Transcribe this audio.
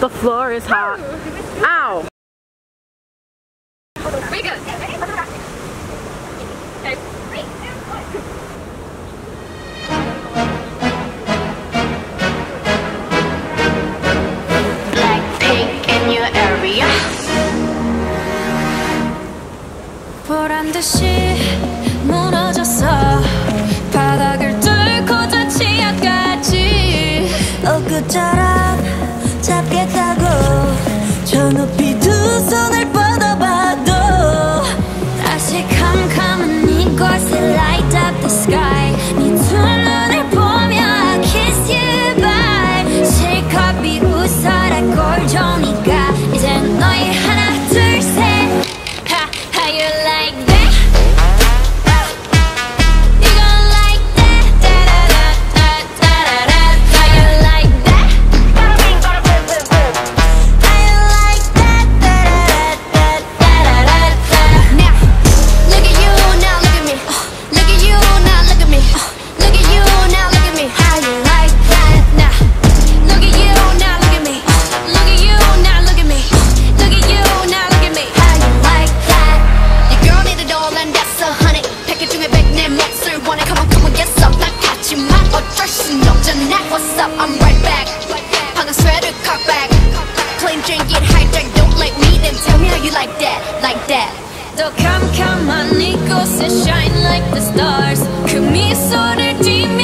The floor is hot. Ow! Blackpink in your area. For 듯이 무너졌어. 바닥을 뚫고 what's up, I'm right back. 방금 sweater cock back Plain drink it hijack, don't like me Then tell me how you like that, like that. 더 캄캄한 이곳에 shine like the stars. Come, so the 띠며